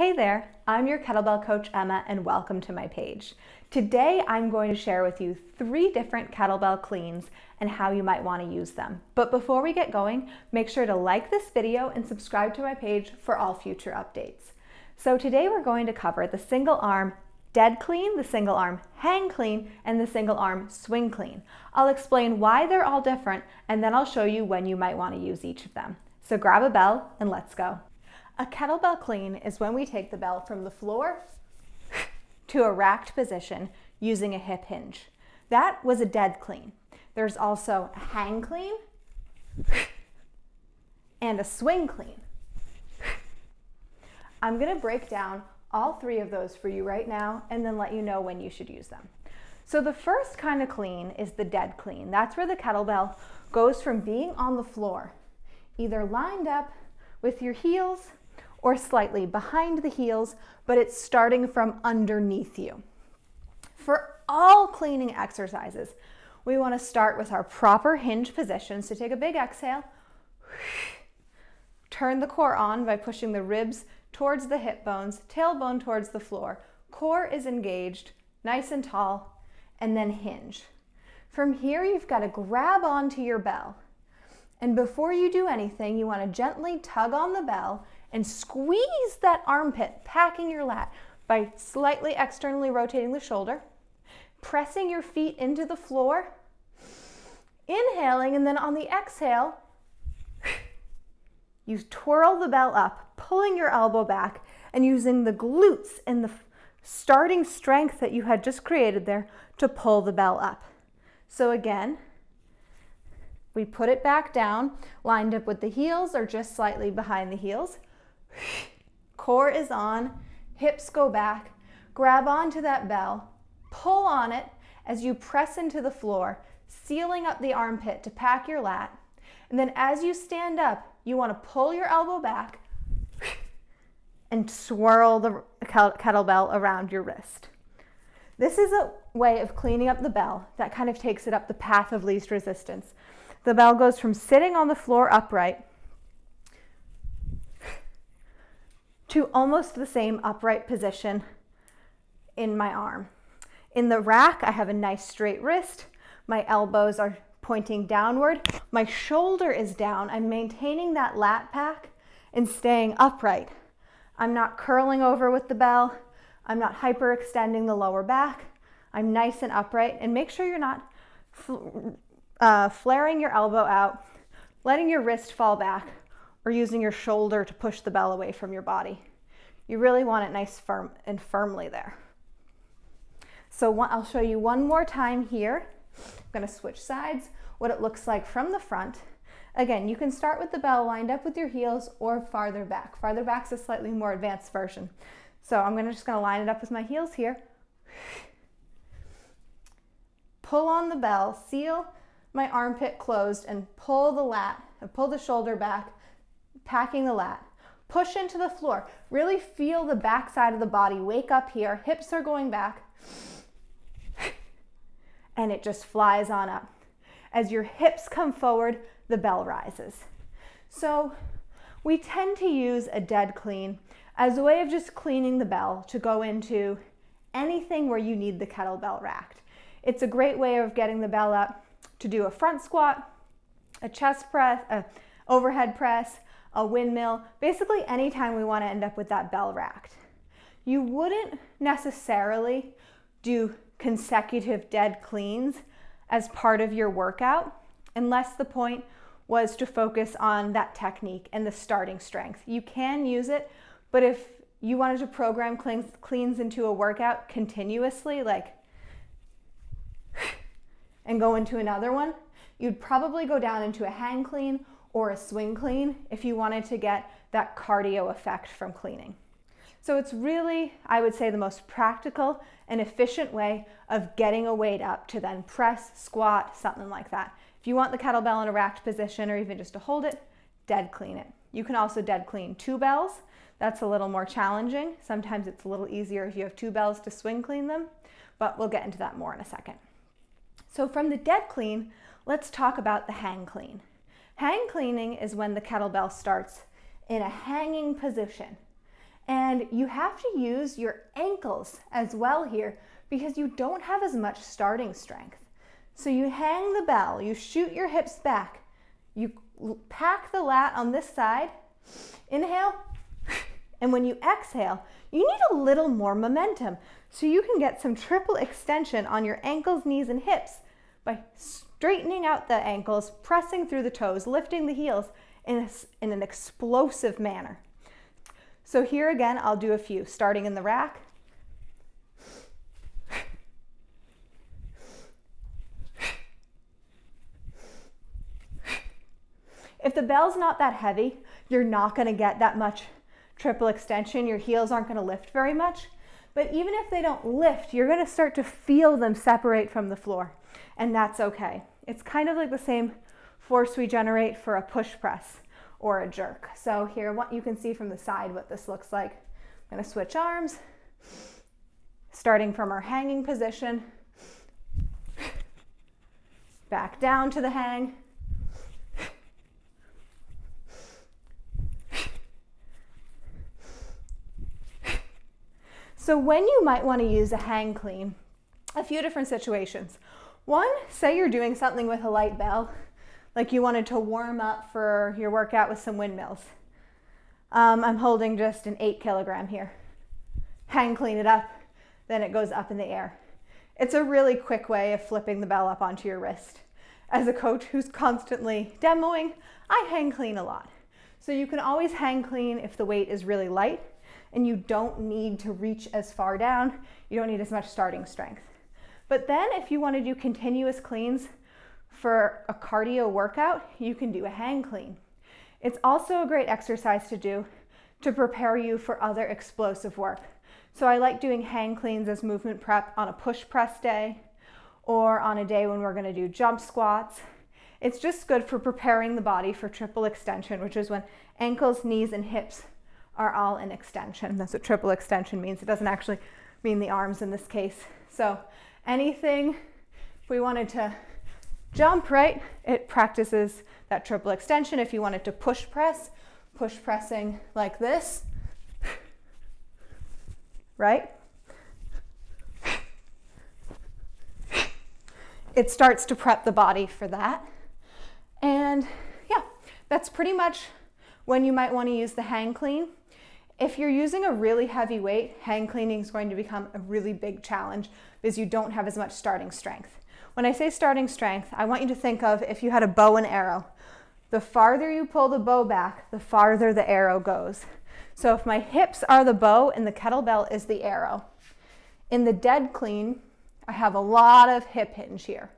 Hey there, I'm your kettlebell coach Emma and welcome to my page. Today I'm going to share with you three different kettlebell cleans and how you might want to use them. But before we get going, make sure to like this video and subscribe to my page for all future updates. So today we're going to cover the single arm dead clean, the single arm hang clean, and the single arm swing clean. I'll explain why they're all different and then I'll show you when you might want to use each of them. So grab a bell and let's go. A kettlebell clean is when we take the bell from the floor to a racked position using a hip hinge. That was a dead clean. There's also a hang clean and a swing clean. I'm gonna break down all three of those for you right now and then let you know when you should use them. So the first kind of clean is the dead clean. That's where the kettlebell goes from being on the floor, either lined up with your heels or slightly behind the heels, but it's starting from underneath you. For all cleaning exercises, we want to start with our proper hinge positions. So take a big exhale. Turn the core on by pushing the ribs towards the hip bones, tailbone towards the floor. Core is engaged, nice and tall, and then hinge. From here, you've got to grab onto your bell. And before you do anything, you want to gently tug on the bell and squeeze that armpit, packing your lat by slightly externally rotating the shoulder, pressing your feet into the floor, inhaling, and then on the exhale, you twirl the bell up, pulling your elbow back, and using the glutes and the starting strength that you had just created there to pull the bell up. So again, we put it back down, lined up with the heels or just slightly behind the heels. Core is on, hips go back, grab onto that bell, pull on it as you press into the floor, sealing up the armpit to pack your lat. And then as you stand up, you want to pull your elbow back and swirl the kettlebell around your wrist. This is a way of cleaning up the bell that kind of takes it up the path of least resistance. The bell goes from sitting on the floor upright to almost the same upright position in my arm. In the rack, I have a nice straight wrist. My elbows are pointing downward. My shoulder is down. I'm maintaining that lat pack and staying upright. I'm not curling over with the bell. I'm not hyperextending the lower back. I'm nice and upright. And make sure you're not uh, flaring your elbow out, letting your wrist fall back, or using your shoulder to push the bell away from your body. You really want it nice firm and firmly there. So one, I'll show you one more time here. I'm gonna switch sides, what it looks like from the front. Again, you can start with the bell lined up with your heels or farther back. Farther back's a slightly more advanced version. So I'm gonna, just gonna line it up with my heels here. Pull on the bell, seal my armpit closed and pull the lat, pull the shoulder back, packing the lat. Push into the floor. Really feel the back side of the body. Wake up here. Hips are going back. And it just flies on up. As your hips come forward, the bell rises. So we tend to use a dead clean as a way of just cleaning the bell to go into anything where you need the kettlebell racked. It's a great way of getting the bell up to do a front squat, a chest press, a overhead press, a windmill, basically anytime we want to end up with that bell racked. You wouldn't necessarily do consecutive dead cleans as part of your workout unless the point was to focus on that technique and the starting strength. You can use it, but if you wanted to program cleans, cleans into a workout continuously, like and go into another one, you'd probably go down into a hang clean or a swing clean if you wanted to get that cardio effect from cleaning. So it's really, I would say, the most practical and efficient way of getting a weight up to then press, squat, something like that. If you want the kettlebell in a racked position or even just to hold it, dead clean it. You can also dead clean two bells. That's a little more challenging. Sometimes it's a little easier if you have two bells to swing clean them, but we'll get into that more in a second. So from the dead clean, let's talk about the hang clean. Hang cleaning is when the kettlebell starts in a hanging position. And you have to use your ankles as well here because you don't have as much starting strength. So you hang the bell, you shoot your hips back, you pack the lat on this side, inhale, and when you exhale, you need a little more momentum so you can get some triple extension on your ankles, knees, and hips by straightening out the ankles, pressing through the toes, lifting the heels in, a, in an explosive manner. So here again, I'll do a few, starting in the rack. If the bell's not that heavy, you're not gonna get that much triple extension. Your heels aren't gonna lift very much. But even if they don't lift, you're gonna start to feel them separate from the floor, and that's okay. It's kind of like the same force we generate for a push press or a jerk. So here, what you can see from the side what this looks like. I'm gonna switch arms, starting from our hanging position, back down to the hang, So when you might want to use a hang clean, a few different situations. One, say you're doing something with a light bell like you wanted to warm up for your workout with some windmills. Um, I'm holding just an eight kilogram here. Hang clean it up, then it goes up in the air. It's a really quick way of flipping the bell up onto your wrist. As a coach who's constantly demoing, I hang clean a lot. So you can always hang clean if the weight is really light and you don't need to reach as far down. You don't need as much starting strength. But then if you want to do continuous cleans, for a cardio workout, you can do a hang clean. It's also a great exercise to do to prepare you for other explosive work. So I like doing hang cleans as movement prep on a push press day or on a day when we're gonna do jump squats. It's just good for preparing the body for triple extension, which is when ankles, knees, and hips are all in extension. That's what triple extension means. It doesn't actually mean the arms in this case. So anything, if we wanted to jump, right? It practices that triple extension. If you wanted to push press, push pressing like this, right? It starts to prep the body for that. And yeah, that's pretty much when you might want to use the hang clean. If you're using a really heavy weight, hang cleaning is going to become a really big challenge because you don't have as much starting strength. When I say starting strength, I want you to think of if you had a bow and arrow. The farther you pull the bow back, the farther the arrow goes. So if my hips are the bow and the kettlebell is the arrow. In the dead clean, I have a lot of hip hinge here.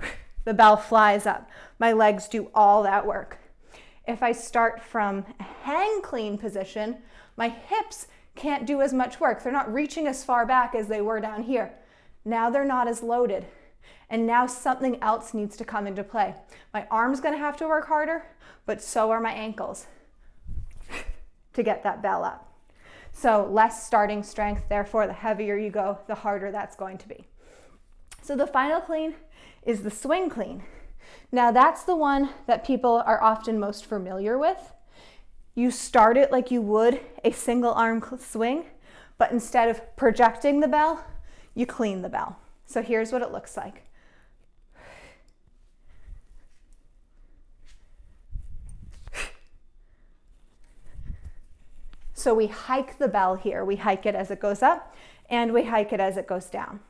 The bell flies up. My legs do all that work. If I start from a hang clean position, my hips can't do as much work. They're not reaching as far back as they were down here. Now they're not as loaded. And now something else needs to come into play. My arm's gonna have to work harder, but so are my ankles to get that bell up. So less starting strength, therefore the heavier you go, the harder that's going to be. So the final clean is the swing clean. Now that's the one that people are often most familiar with. You start it like you would a single arm swing, but instead of projecting the bell, you clean the bell. So here's what it looks like. So we hike the bell here. We hike it as it goes up and we hike it as it goes down.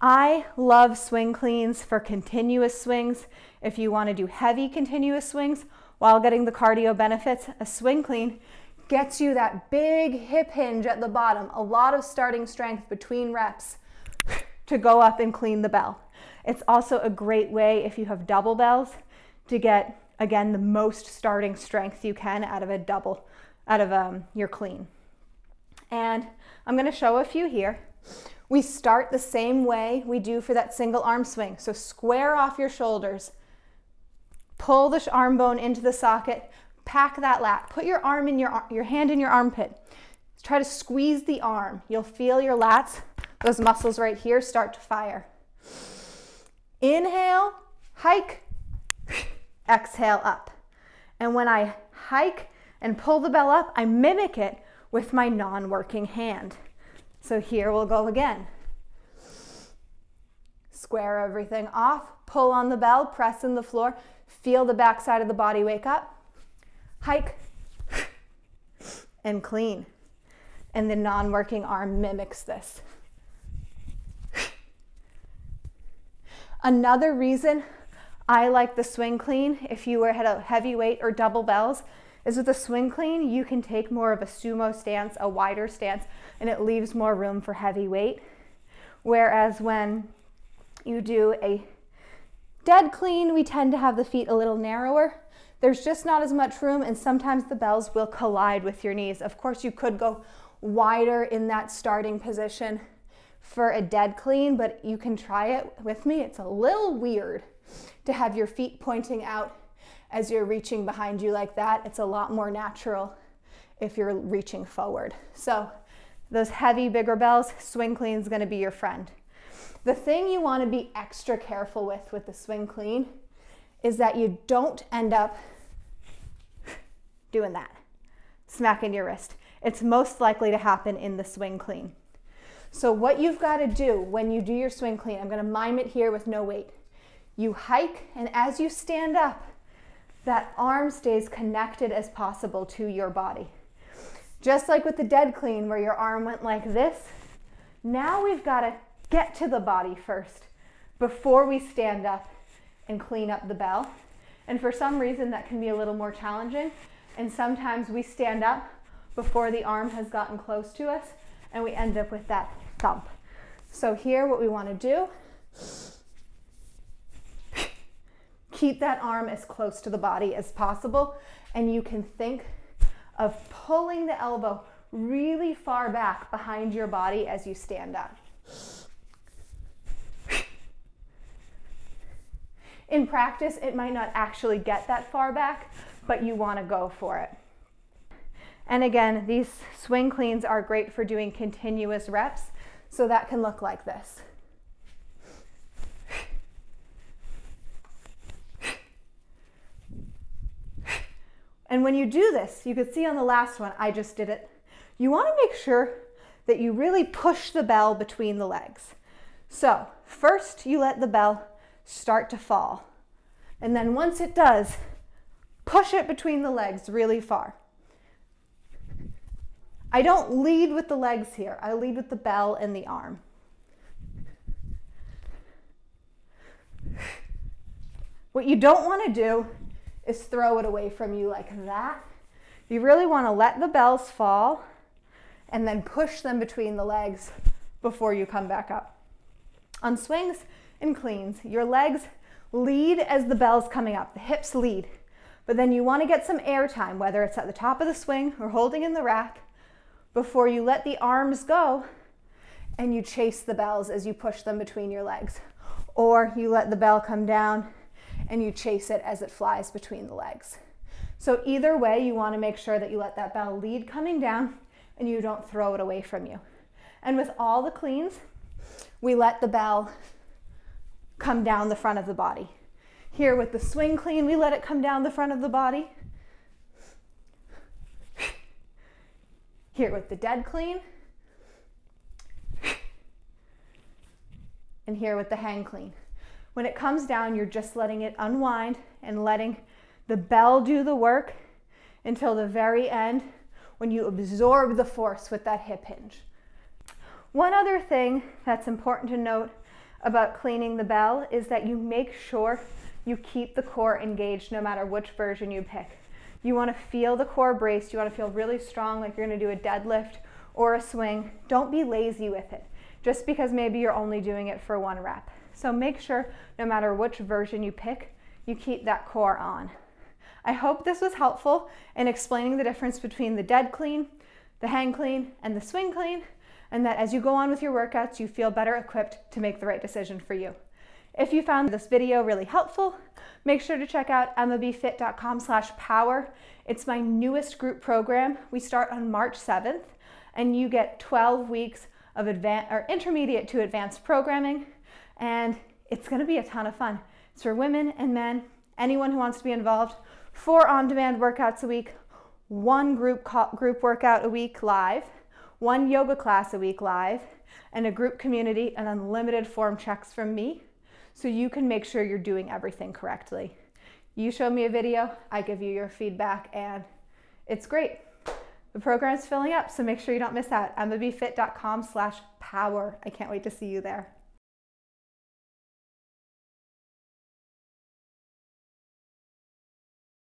I love swing cleans for continuous swings. If you want to do heavy continuous swings while getting the cardio benefits, a swing clean gets you that big hip hinge at the bottom, a lot of starting strength between reps to go up and clean the bell. It's also a great way if you have double bells to get, again, the most starting strength you can out of a double, out of um, your clean. And I'm gonna show a few here. We start the same way we do for that single arm swing. So square off your shoulders, pull the arm bone into the socket, pack that lat. Put your arm in your, your hand in your armpit. Try to squeeze the arm. You'll feel your lats, those muscles right here, start to fire. Inhale, hike, exhale up. And when I hike, and pull the bell up, I mimic it with my non-working hand. So here we'll go again. Square everything off, pull on the bell, press in the floor, feel the backside of the body wake up, hike, and clean. And the non-working arm mimics this. Another reason I like the swing clean, if you were at a heavy weight or double bells, is with a swing clean, you can take more of a sumo stance, a wider stance, and it leaves more room for heavy weight. Whereas when you do a dead clean, we tend to have the feet a little narrower. There's just not as much room, and sometimes the bells will collide with your knees. Of course, you could go wider in that starting position for a dead clean, but you can try it with me. It's a little weird to have your feet pointing out as you're reaching behind you like that. It's a lot more natural if you're reaching forward. So those heavy, bigger bells, swing clean is gonna be your friend. The thing you wanna be extra careful with with the swing clean is that you don't end up doing that, smacking your wrist. It's most likely to happen in the swing clean. So what you've got to do when you do your swing clean, I'm going to mime it here with no weight. You hike, and as you stand up, that arm stays connected as possible to your body. Just like with the dead clean where your arm went like this, now we've got to get to the body first before we stand up and clean up the bell. And for some reason that can be a little more challenging. And sometimes we stand up before the arm has gotten close to us and we end up with that thump. So here what we want to do, keep that arm as close to the body as possible and you can think of pulling the elbow really far back behind your body as you stand up. In practice, it might not actually get that far back, but you want to go for it. And again, these swing cleans are great for doing continuous reps. So that can look like this. And when you do this, you can see on the last one, I just did it. You want to make sure that you really push the bell between the legs. So first you let the bell start to fall. And then once it does, push it between the legs really far. I don't lead with the legs here. I lead with the bell and the arm. What you don't want to do is throw it away from you like that. You really want to let the bells fall and then push them between the legs before you come back up. On swings and cleans, your legs lead as the bell's coming up, the hips lead. But then you want to get some air time, whether it's at the top of the swing or holding in the rack, before you let the arms go and you chase the bells as you push them between your legs. Or you let the bell come down and you chase it as it flies between the legs. So either way, you wanna make sure that you let that bell lead coming down and you don't throw it away from you. And with all the cleans, we let the bell come down the front of the body. Here with the swing clean, we let it come down the front of the body. Here with the dead clean. And here with the hang clean. When it comes down, you're just letting it unwind and letting the bell do the work until the very end when you absorb the force with that hip hinge. One other thing that's important to note about cleaning the bell is that you make sure you keep the core engaged no matter which version you pick. You want to feel the core braced. You want to feel really strong like you're going to do a deadlift or a swing. Don't be lazy with it just because maybe you're only doing it for one rep. So make sure no matter which version you pick, you keep that core on. I hope this was helpful in explaining the difference between the dead clean, the hang clean, and the swing clean, and that as you go on with your workouts, you feel better equipped to make the right decision for you. If you found this video really helpful, make sure to check out emmabefit.com slash power. It's my newest group program. We start on March 7th and you get 12 weeks of intermediate to advanced programming and it's gonna be a ton of fun. It's for women and men, anyone who wants to be involved, four on-demand workouts a week, one group, group workout a week live, one yoga class a week live, and a group community and unlimited form checks from me so you can make sure you're doing everything correctly. You show me a video, I give you your feedback, and it's great. The program is filling up, so make sure you don't miss out. emmabefit.com slash power. I can't wait to see you there.